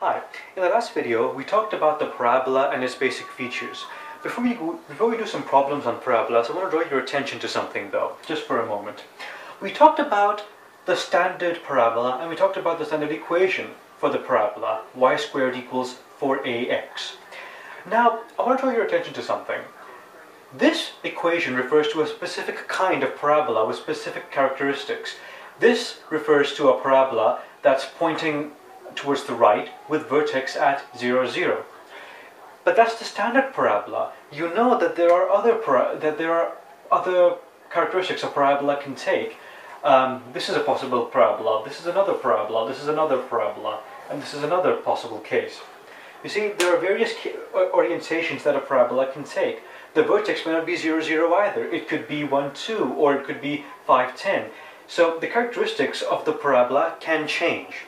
Hi, in the last video we talked about the parabola and its basic features. Before we, go, before we do some problems on parabolas, I want to draw your attention to something though, just for a moment. We talked about the standard parabola and we talked about the standard equation for the parabola, y squared equals 4ax. Now, I want to draw your attention to something. This equation refers to a specific kind of parabola with specific characteristics. This refers to a parabola that's pointing towards the right with vertex at 0, 0. But that's the standard parabola. You know that there are other that there are other characteristics a parabola can take. Um, this is a possible parabola, this is another parabola, this is another parabola, and this is another possible case. You see, there are various orientations that a parabola can take. The vertex may not be 0, 0 either. It could be 1, 2, or it could be 5, 10. So the characteristics of the parabola can change.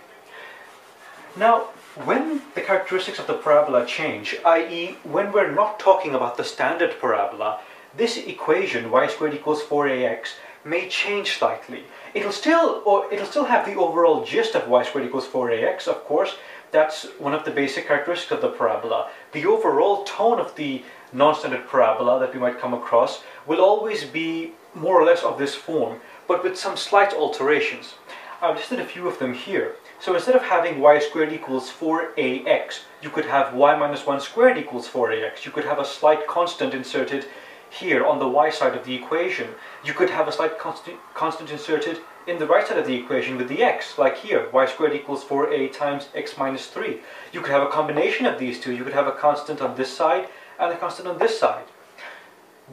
Now, when the characteristics of the parabola change, i.e. when we're not talking about the standard parabola, this equation y squared equals 4ax may change slightly. It'll still, or it'll still have the overall gist of y squared equals 4ax, of course. That's one of the basic characteristics of the parabola. The overall tone of the non-standard parabola that we might come across will always be more or less of this form, but with some slight alterations. I've listed a few of them here. So instead of having y squared equals 4ax, you could have y minus 1 squared equals 4ax. You could have a slight constant inserted here on the y side of the equation. You could have a slight constant, constant inserted in the right side of the equation with the x, like here, y squared equals 4a times x minus 3. You could have a combination of these two. You could have a constant on this side and a constant on this side.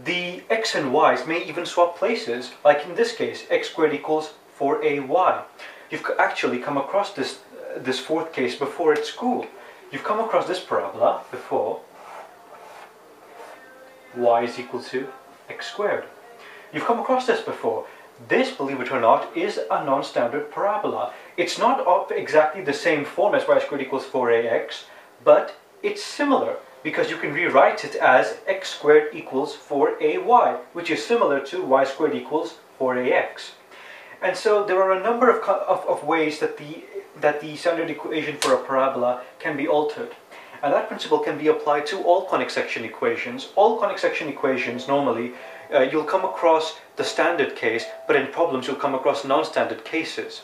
The x and y's may even swap places, like in this case, x squared equals 4ay. You've actually come across this, uh, this fourth case before at school. You've come across this parabola before. y is equal to x squared. You've come across this before. This, believe it or not, is a non-standard parabola. It's not of exactly the same form as y squared equals 4ax, but it's similar because you can rewrite it as x squared equals 4ay, which is similar to y squared equals 4ax. And so there are a number of, of, of, ways that the, that the standard equation for a parabola can be altered. And that principle can be applied to all conic section equations. All conic section equations, normally, uh, you'll come across the standard case, but in problems you'll come across non-standard cases.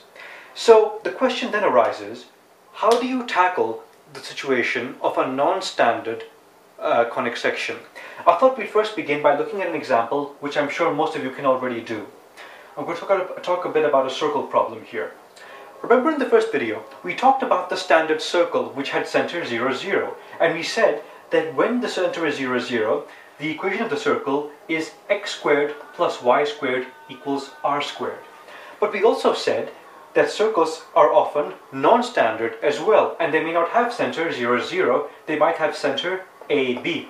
So the question then arises, how do you tackle the situation of a non-standard uh, conic section? I thought we'd first begin by looking at an example, which I'm sure most of you can already do. I'm going to talk, a bit about a circle problem here. Remember in the first video, we talked about the standard circle which had center 0, 0, and we said that when the center is 0, 0, the equation of the circle is x squared plus y squared equals r squared. But we also said that circles are often non-standard as well, and they may not have center 0, 0, they might have center a, b.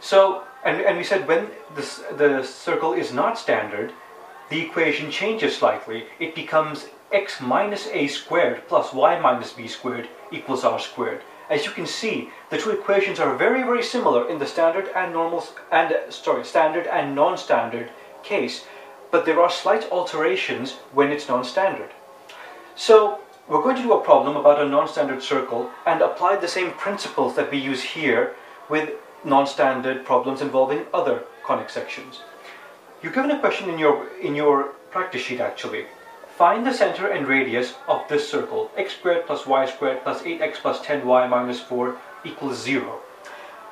So, and, and we said when this, the circle is not standard, the equation changes slightly. It becomes x minus a squared plus y minus b squared equals r squared. As you can see, the two equations are very, very similar in the standard and normal and sorry, standard and non-standard case, but there are slight alterations when it's non-standard. So we're going to do a problem about a non-standard circle and apply the same principles that we use here with non-standard problems involving other conic sections. You're given a question in your, in your practice sheet actually. Find the center and radius of this circle, x squared plus y squared plus 8x plus 10y minus 4 equals 0.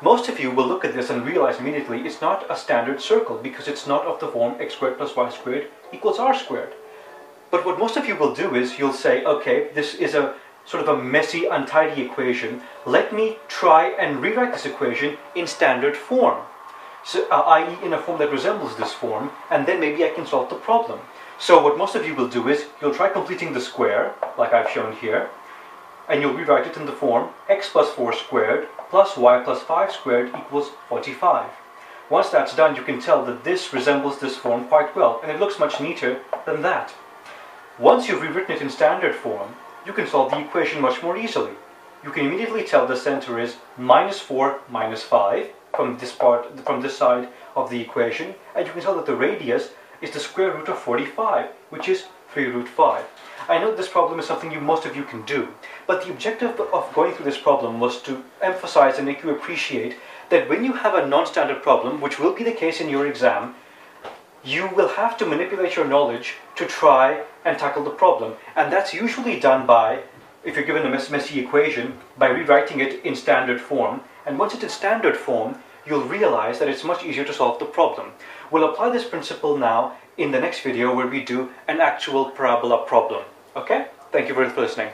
Most of you will look at this and realize immediately it's not a standard circle because it's not of the form x squared plus y squared equals r squared. But what most of you will do is you'll say, okay, this is a sort of a messy, untidy equation. Let me try and rewrite this equation in standard form so, uh, i.e. in a form that resembles this form, and then maybe I can solve the problem. So what most of you will do is, you'll try completing the square, like I've shown here, and you'll rewrite it in the form x plus 4 squared plus y plus 5 squared equals 45. Once that's done, you can tell that this resembles this form quite well, and it looks much neater than that. Once you've rewritten it in standard form, you can solve the equation much more easily. You can immediately tell the center is minus 4 minus 5, from this part, from this side of the equation, and you can tell that the radius is the square root of 45, which is 3 root 5. I know this problem is something you most of you can do, but the objective of going through this problem was to emphasize and make you appreciate that when you have a non-standard problem, which will be the case in your exam, you will have to manipulate your knowledge to try and tackle the problem. And that's usually done by, if you're given a messy equation, by rewriting it in standard form. And once it's in standard form, you'll realize that it's much easier to solve the problem. We'll apply this principle now in the next video where we do an actual parabola problem. Okay? Thank you for listening.